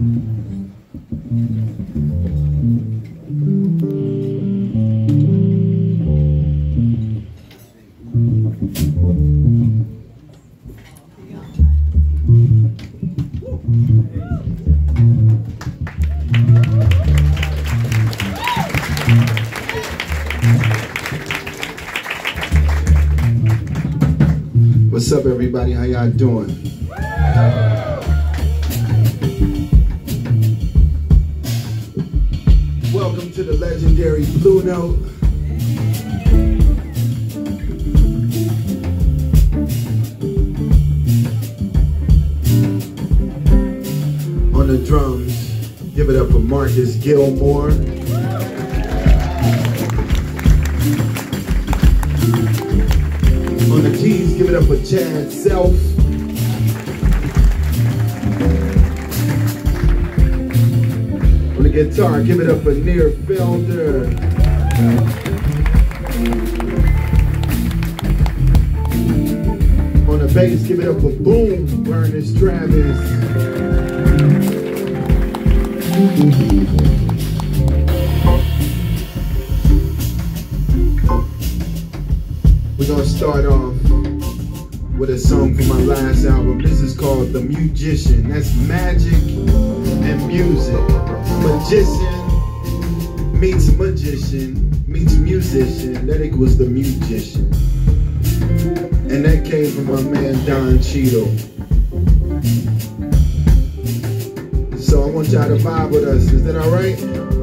What's up, everybody? How y'all doing? The legendary Blue Note. On the drums, give it up for Marcus Gilmore. On the keys, give it up for Chad Self. The guitar, give it up for Nir Felder. On the bass, give it up for Burniss Travis. We're gonna start off with a song from my last album. Called The Mugician. That's magic and music. Magician meets magician meets musician. That equals the mugician. And that came from my man Don Cheadle. So I want y'all to vibe with us. Is that alright?